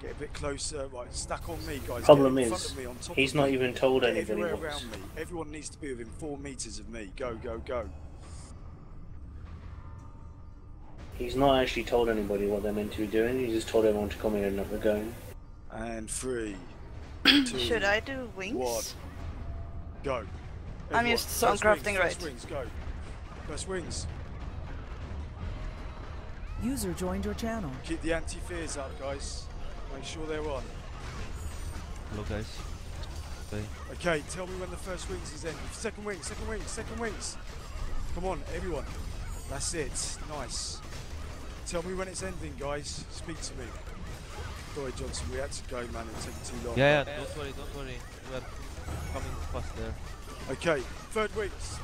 Get a bit closer. Right, stack on me, guys. Problem Get in is, front of me, on top he's of not me. even told Get anybody everywhere what's. around me. Everyone needs to be within four meters of me. Go, go, go. He's not actually told anybody what they're meant to be doing. He just told everyone to come in and not the going. And three, two, Should I do wings? one. Go. I'm used to first soundcrafting, wings, right? First wings, go. First wings. User joined your channel. Keep the anti-fears up, guys. Make sure they're on. Hello guys. Okay. Okay, tell me when the first wings is ending. Second wings, second wings, second wings. Come on, everyone. That's it. Nice. Tell me when it's ending, guys. Speak to me. Sorry, Johnson, we had to go, man. It took too long. Yeah, yeah, don't worry, don't worry. We are coming fast there. Okay, third wings.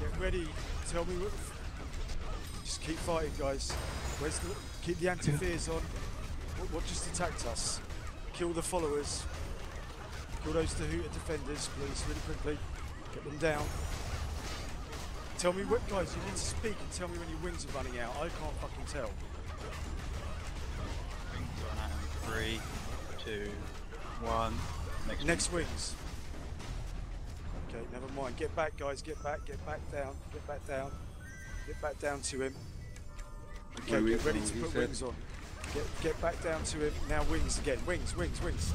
Get ready. Tell me what. Just keep fighting, guys. Where's the? Keep the anti-fears on. What, what just attacked us? Kill the followers. Kill those Dahuta defenders, please, really quickly. Get them down. Tell me what, guys. You need to speak and tell me when your wings are running out. I can't fucking tell. Wings on out in three, two, one. Next, Next wings. Okay, never mind. Get back, guys. Get back. Get back down. Get back down. Get back down to him. Okay, Wait, get ready to put wings on. Get get back down to him. Now wings again. Wings, wings, wings.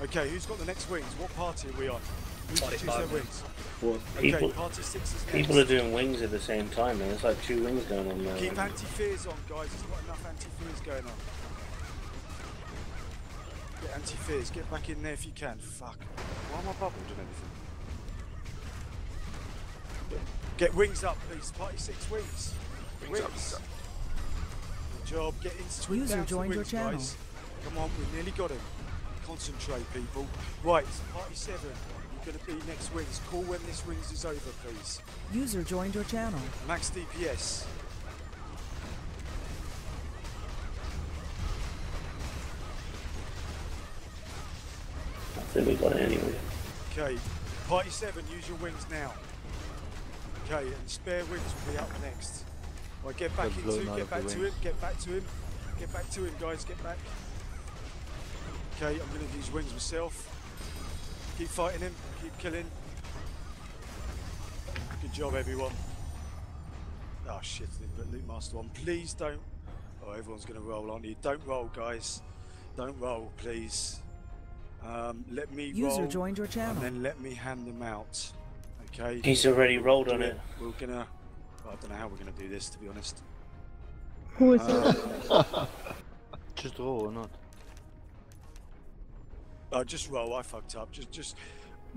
Okay, who's got the next wings? What party are we on? Who's Party their five. wings? What? Okay, People- party six is next. People are doing wings at the same time, man. It's like two wings going on there. Keep anti-fears on, guys. There's not enough anti-fears going on. Get anti-fears. Get back in there if you can. Fuck. Why am I bubbled and everything? Get wings up, please. Party six wings. Wings up, wings up. Good job. Get into twin User down to joined your channel. guys. Come on, we nearly got him. Concentrate, people. Right, party seven. You're going to be next wings. Call when this wings is over, please. User joined your channel. Max DPS. I think we got it anyway. Okay, party seven, use your wings now. Okay, and spare wings will be up next. Right, get back They're into him, get back to him, get back to him, get back to him, guys, get back. Okay, I'm gonna use wings myself. Keep fighting him, keep killing. Good job, everyone. Oh shit, I didn't Loot Master one, Please don't. Oh, everyone's gonna roll on you. Don't roll, guys. Don't roll, please. Um, let me User roll joined your and channel. then let me hand them out. Okay. He's already rolled on it. We're gonna. I don't know how we're gonna do this, to be honest. Who is Uh, Just roll or not? uh, just roll. I fucked up. Just, just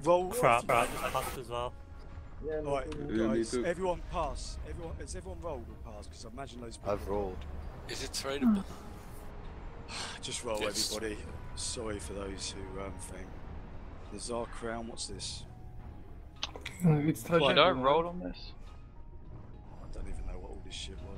roll. Crap, right, I passed as well. All right, Yeah, me guys. Everyone pass. Everyone, has everyone rolled or passed? Because I imagine those people. I've rolled. Is it tradable? Just roll, Yes. everybody. Sorry for those who um think. The Tsar crown. What's this? It's Well, I tradable, don't roll on this. I don't even know what all this shit was.